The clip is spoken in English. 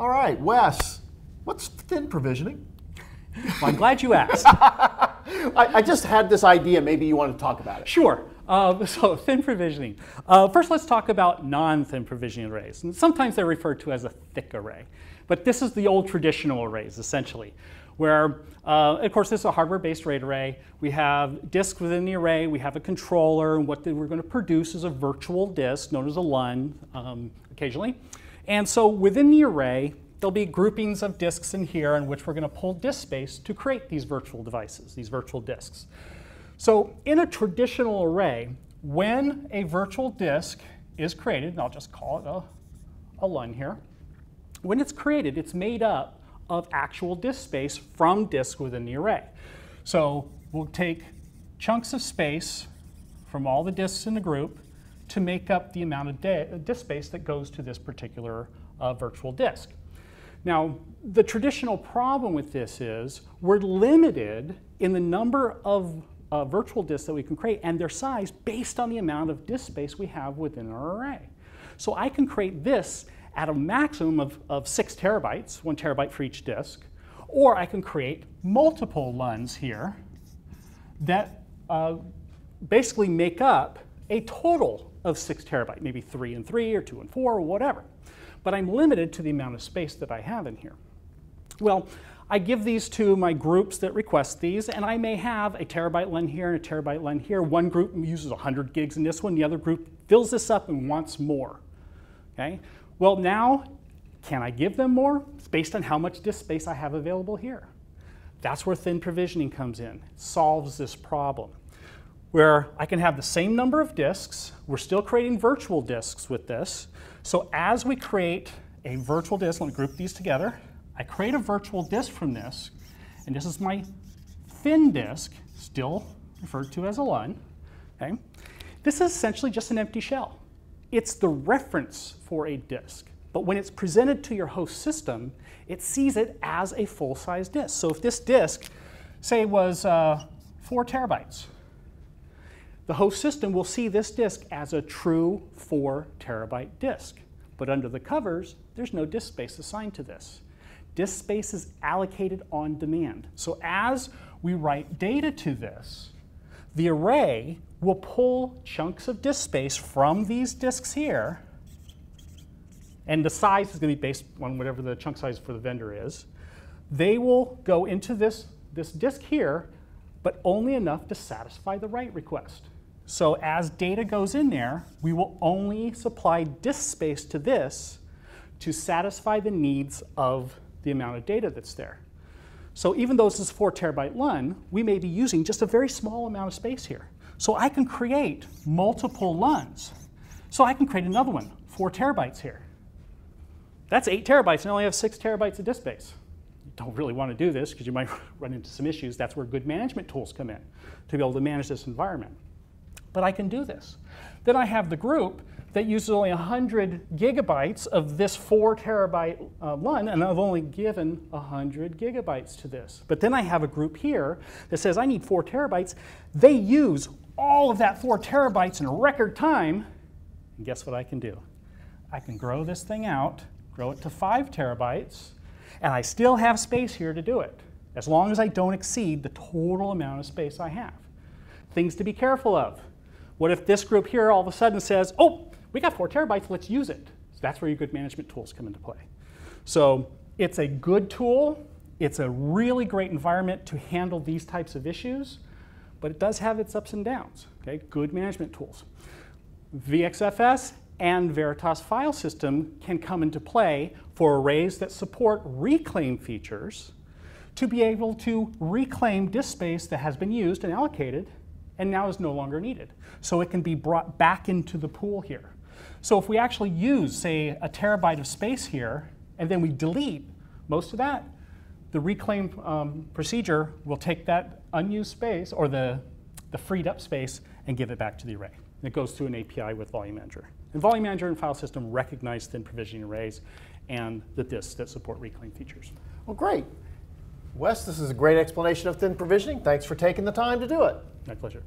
All right, Wes, what's thin provisioning? Well, I'm glad you asked. I, I, just had this idea. Maybe you want to talk about it. Sure. Uh, so thin provisioning. Uh, first, let's talk about non-thin provisioning arrays. And sometimes they're referred to as a thick array. But this is the old traditional arrays, essentially, where, uh, of course, this is a hardware-based RAID array. We have disks within the array. We have a controller. And what we're going to produce is a virtual disk, known as a LUN, um, occasionally. And so within the array, there'll be groupings of disks in here in which we're going to pull disk space to create these virtual devices, these virtual disks. So in a traditional array, when a virtual disk is created, and I'll just call it a, a LUN here, when it's created, it's made up of actual disk space from disk within the array. So we'll take chunks of space from all the disks in the group to make up the amount of disk space that goes to this particular uh, virtual disk. Now, the traditional problem with this is we're limited in the number of uh, virtual disks that we can create and their size based on the amount of disk space we have within our array. So I can create this at a maximum of, of six terabytes, one terabyte for each disk, or I can create multiple LUNs here that uh, basically make up a total of six terabyte, maybe three and three or two and four or whatever but I'm limited to the amount of space that I have in here. Well, I give these to my groups that request these, and I may have a terabyte LUN here and a terabyte LUN here. One group uses 100 gigs in this one, the other group fills this up and wants more. Okay? Well, now, can I give them more? It's based on how much disk space I have available here. That's where thin provisioning comes in. Solves this problem. Where I can have the same number of disks, we're still creating virtual disks with this, so as we create a virtual disk, let me group these together. I create a virtual disk from this, and this is my thin disk, still referred to as a LUN. Okay? This is essentially just an empty shell. It's the reference for a disk. But when it's presented to your host system, it sees it as a full-size disk. So if this disk, say, was uh, four terabytes, the host system will see this disk as a true 4 terabyte disk. But under the covers, there's no disk space assigned to this. Disk space is allocated on demand. So as we write data to this, the array will pull chunks of disk space from these disks here, and the size is going to be based on whatever the chunk size for the vendor is. They will go into this, this disk here, but only enough to satisfy the write request. So as data goes in there, we will only supply disk space to this to satisfy the needs of the amount of data that's there. So even though this is 4 terabyte LUN, we may be using just a very small amount of space here. So I can create multiple LUNs. So I can create another one, 4 terabytes here. That's 8 terabytes, and I only have 6 terabytes of disk space. You don't really want to do this because you might run into some issues. That's where good management tools come in to be able to manage this environment but I can do this. Then I have the group that uses only 100 gigabytes of this 4 terabyte uh, LUN, and I've only given 100 gigabytes to this. But then I have a group here that says I need 4 terabytes. They use all of that 4 terabytes in a record time, and guess what I can do? I can grow this thing out, grow it to 5 terabytes, and I still have space here to do it, as long as I don't exceed the total amount of space I have. Things to be careful of. What if this group here all of a sudden says, oh, we got four terabytes, let's use it. So that's where your good management tools come into play. So it's a good tool. It's a really great environment to handle these types of issues, but it does have its ups and downs, okay? Good management tools. VXFS and Veritas file system can come into play for arrays that support reclaim features to be able to reclaim disk space that has been used and allocated and now is no longer needed. So it can be brought back into the pool here. So if we actually use, say, a terabyte of space here, and then we delete most of that, the reclaim um, procedure will take that unused space, or the, the freed up space, and give it back to the array. And it goes through an API with Volume Manager. And Volume Manager and File System recognize thin provisioning arrays and the disks that support reclaim features. Well, great. Wes, this is a great explanation of thin provisioning. Thanks for taking the time to do it. My pleasure.